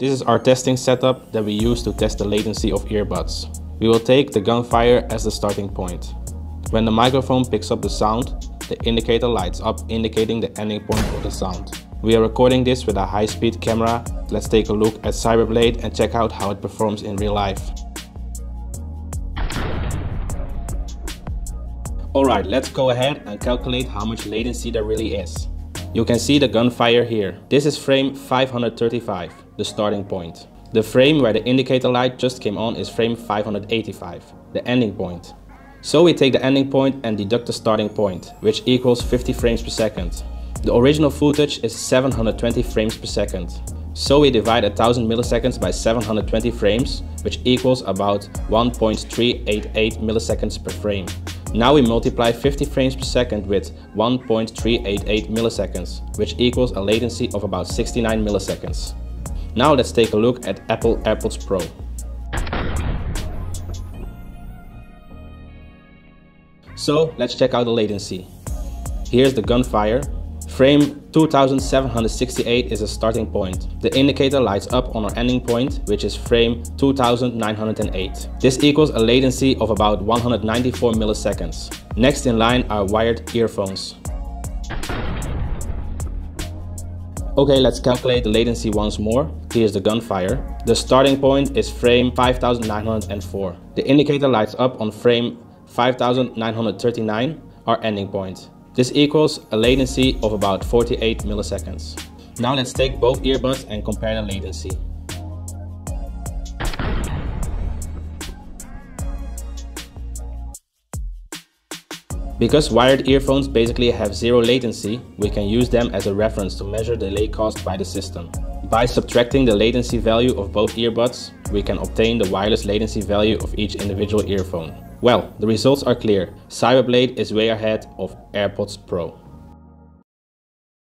This is our testing setup that we use to test the latency of earbuds. We will take the gunfire as the starting point. When the microphone picks up the sound, the indicator lights up indicating the ending point of the sound. We are recording this with a high-speed camera. Let's take a look at Cyberblade and check out how it performs in real life. Alright, let's go ahead and calculate how much latency there really is. You can see the gunfire here. This is frame 535, the starting point. The frame where the indicator light just came on is frame 585, the ending point. So we take the ending point and deduct the starting point, which equals 50 frames per second. The original footage is 720 frames per second. So we divide 1000 milliseconds by 720 frames, which equals about 1.388 milliseconds per frame. Now we multiply 50 frames per second with 1.388 milliseconds, which equals a latency of about 69 milliseconds. Now let's take a look at Apple AirPods Pro. So let's check out the latency. Here's the gunfire, Frame 2768 is a starting point. The indicator lights up on our ending point, which is frame 2908. This equals a latency of about 194 milliseconds. Next in line are wired earphones. Okay, let's calculate the latency once more. Here's the gunfire. The starting point is frame 5904. The indicator lights up on frame 5939, our ending point. This equals a latency of about 48 milliseconds. Now let's take both earbuds and compare the latency. Because wired earphones basically have zero latency, we can use them as a reference to measure delay caused by the system. By subtracting the latency value of both earbuds, we can obtain the wireless latency value of each individual earphone. Well, the results are clear. Cyberblade is way ahead of AirPods Pro.